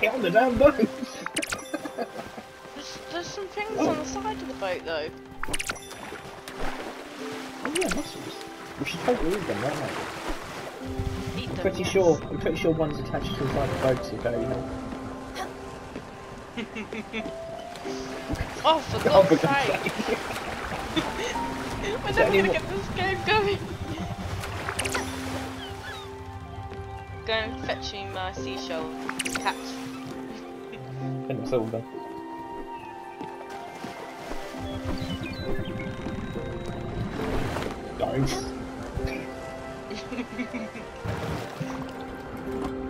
Get on the damn boat! There's, there's some things Oh. on the side of the boat though. Oh yeah, mussels. We should totally eat them right. Eat I'm them, pretty yes. sure. I'm pretty sure one's attached to the side of the boat, so go. You know. Oh, for Oh, God's for sake! We're never there gonna get this game going. Go and fetch me my seashell cat. I think that's all done.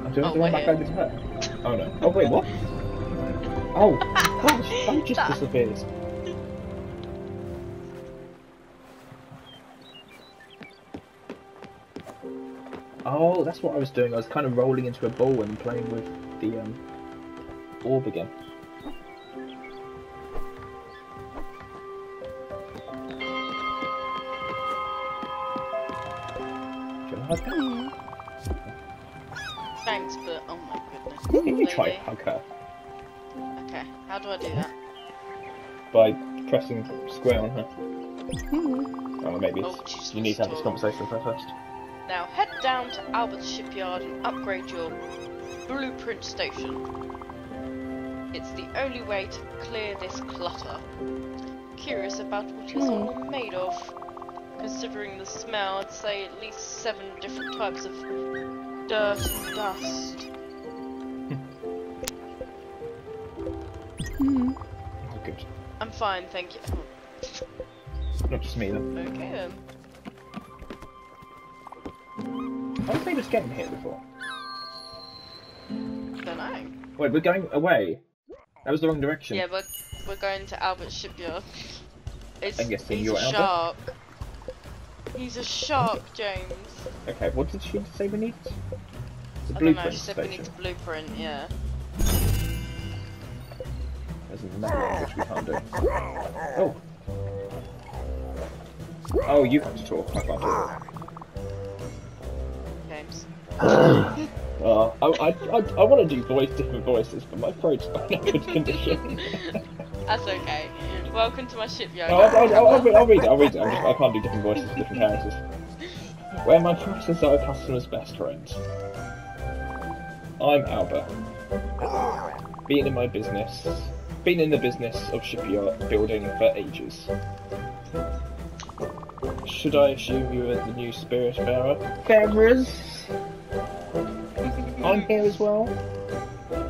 I'm doing Oh, the one we're back over. Oh no. Oh wait, what? Oh, gosh, boat just That- disappeared. Oh, that's what I was doing. I was kind of rolling into a ball and playing with the um, orb again. Do you want to hug her? Thanks, but oh my You goodness. try Really? to hug her Okay, how do I do that? by pressing square on her. Hmm. Oh, maybe Oh, you need to have this conversation with her first. Now head down to Albert's shipyard and upgrade your blueprint station. It's the only way to clear this clutter. Curious about what it's hmm. all made of. Considering the smell, I'd say at least seven different types of dirt and dust. Hmm. Hmm. Oh, good. I'm fine, thank you. Not just me then. Okay then. How did they just get in here before? Don't know. Wait, we're going away. That was the wrong direction. Yeah, but we're going to Albert shipyard. It's, I'm guessing he's you're a Albert? shark. He's a shark, James. Okay, what did she say we need? The I don't know, blueprint she said we station. need to blueprint, yeah. There's another language we can't do. Oh. Oh, you have to talk. I can't talk. James. Uh, I, I, I, I want to do voice different voices, but my throat's not in a good condition. That's okay. Welcome to my shipyard. No, I'll, I'll, I'll, I'll, read, I'll read it. I'll read it. I'm just, I can't do different voices for different characters. Where my prices are a customer's best friend. I'm Albert. Been in my business. Been in the business of shipyard building for ages. Should I assume you are the new Spiritfarer? Cameras. I'm here as well.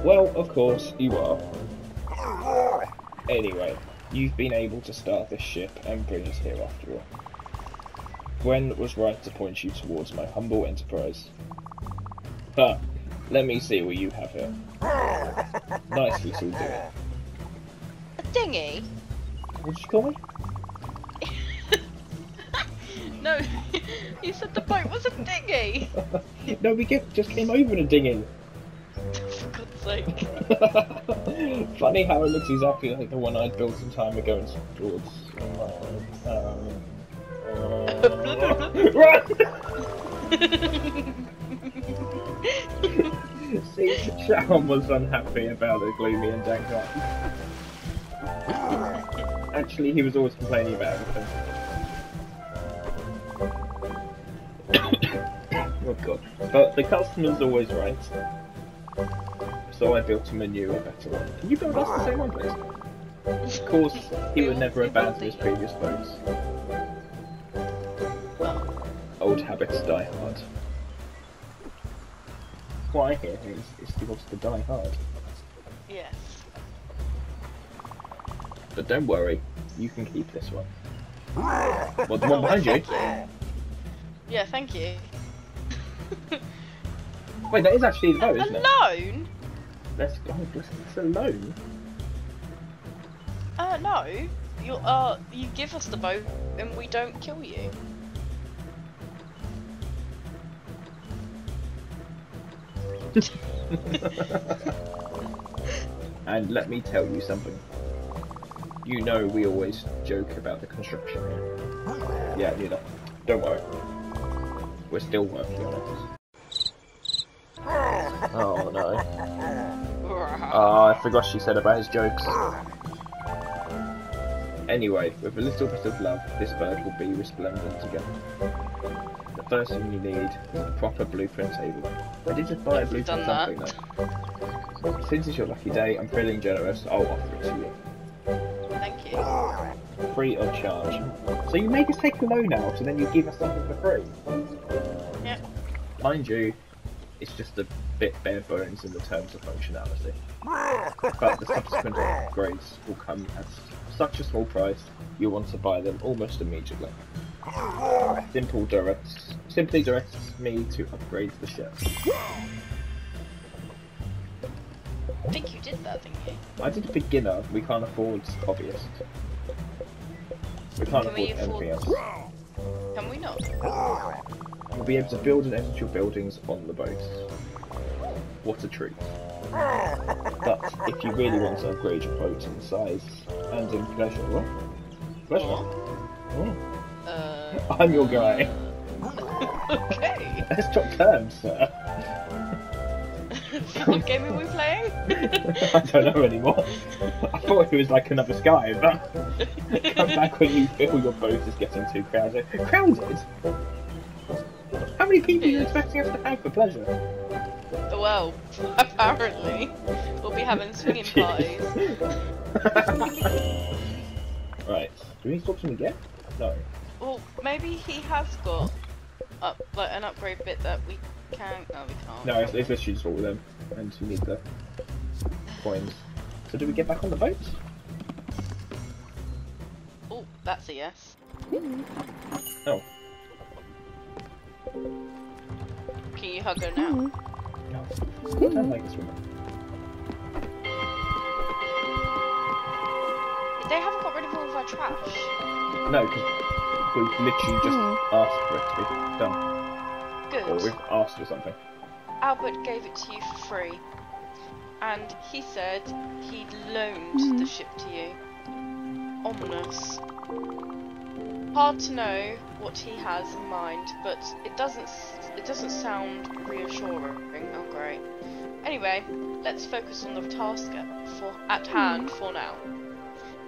Well, of course you are. Anyway, you've been able to start this ship and bring us here after all. Gwen was right to point you towards my humble enterprise. But, let me see what you have here. Nice little dinghy. A dinghy? What did you call me? No, you said the boat was a dinghy! no, we get, just came over in a dinghy. For God's sake. Funny how it looks exactly like the one I built some time ago in St. George. Um, uh! See, Charon was unhappy about the gloomy and dank. Actually, he was always complaining about everything. Oh god. But the customer's always right. So I built him a new and better one. Can you build us the same one, please? Of course, he would never abandon his previous boats. Old habits die hard. What I hear is, is he wants to die hard. Yes. But don't worry, you can keep this one. Well, the one behind you. Yeah, thank you. Wait, that is actually the boat, isn't it? Alone? Let's go. Let's, it's alone. Uh, no. You uh, you give us the boat and we don't kill you. and let me tell you something. You know we always joke about the construction here. Yeah, you know. Don't worry. We're still working on it. Oh no. Oh, I forgot she said about his jokes. Anyway, with a little bit of love, this bird will be resplendent again. The first thing you need is a proper blueprint table. I did just buy a blueprint something though. Since it's your lucky day, I'm feeling generous, I'll offer it to you. Thank you. Free of charge. So you make us take a loan out and then you give us something for free? Yeah. Mind you, it's just a bit bare bones in the terms of functionality. But the subsequent upgrades will come at such a small price, you'll want to buy them almost immediately. Simple directs, simply directs me to upgrade the ship. I think you did that, didn't you? I did a beginner, we can't afford hobbyist. We can't Can we afford anything else. Can we not? You'll be able to build and edit your buildings on the boat. What a treat. But if you really want to upgrade your boat in size and in pleasure, what? Pleasure? Oh, Uh, I'm your guy. okay. Let's talk terms, sir. what game are we playing? I don't know anymore. I thought it was like another sky, but come back when you feel your boat is getting too crowded. Crowded? How many people are you expecting us to have for pleasure? well, apparently, we'll be having swinging parties. right. Do we need to talk to him again? No. Well, maybe he has got up like an upgrade bit that we can't. No, we can't. No, it's, it's literally just all of them. And you need the coins. So do we get back on the boat? Oh, that's a yes. Oh. You hug her now? No. I don't like this woman. They haven't got rid of all of our trash. No, because we've literally just mm-hmm. asked for it to be done. Or Good. we've asked for something. Albert gave it to you for free, and he said he'd loaned mm-hmm. the ship to you. Ominous. Hard to know what he has in mind, but it doesn't it doesn't sound reassuring. Oh great. Anyway, let's focus on the task at, for, at hand for now.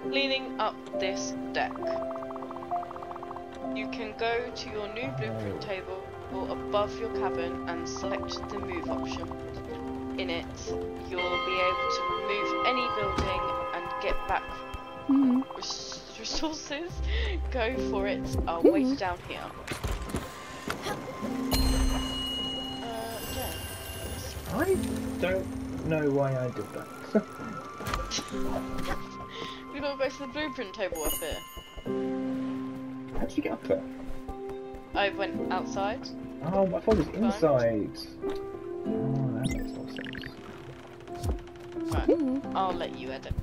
Cleaning up this deck. You can go to your new blueprint table or above your cabin and select the move option. In it, you'll be able to remove any building and get back mm-hmm. res- resources. Go for it. I'll wait down here. Uh, yeah. I don't know why I did that. We gotta go to the blueprint table up here. How did you get up there? I went outside. Oh, I thought it was inside. Oh, that makes more sense. Right. I'll let you edit.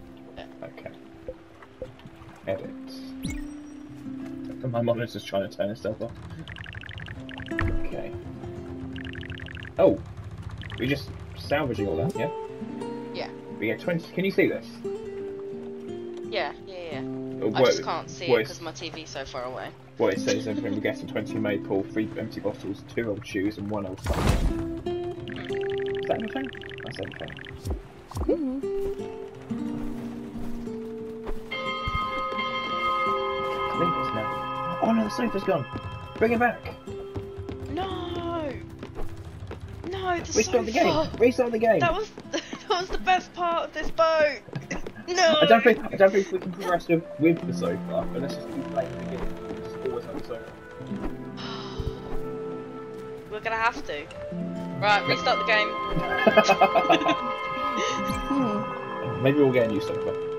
Okay. Edit. My monitor's just trying to turn itself off. Okay. Oh! We're just salvaging all that, yeah? Yeah. We get 20. Can you see this? Yeah, yeah, yeah. Uh, I just can't see it because my TV's so far away. What it says everything we're getting 20 maple, 3 empty bottles, 2 old shoes, and 1 old phone. Is that anything? That's everything. Leave the sofa's gone! Bring it back! No! No, the Restart the game! sofa! Restart the game! That was that was the best part of this boat. No. I don't think I don't think we can progress with, with the sofa unless just keep playing the game. Just always have the sofa. We're gonna have to. Right, restart the game. Maybe we'll get a new sofa.